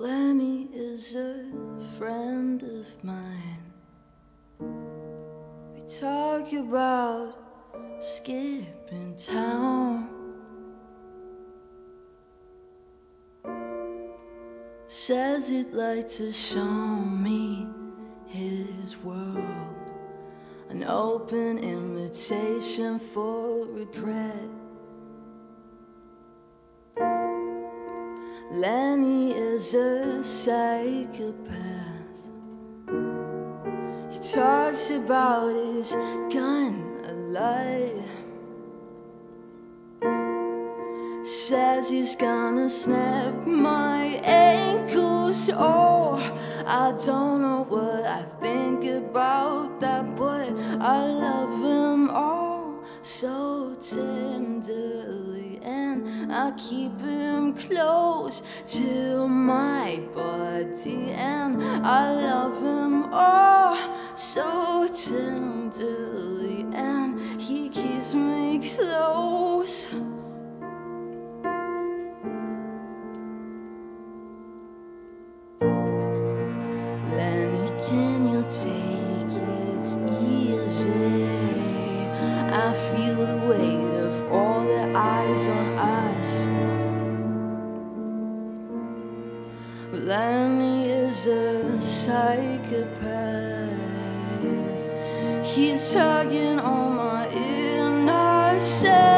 Lennie is a friend of mine. We talk about skipping town. Says he'd like to show me his world. An open invitation for regret. Lennie is a psychopath. He talks about his gun a lot. Says he's gonna snap my ankles. Oh, I don't know what I think about that, but I love him oh so tenderly, and I keep him close to my body, and I love him oh so tenderly, and he keeps me close. Lennie, can you take it easy? I feel the weight of all the eyes on us. Lennie is a psychopath. He's tugging on my innocence.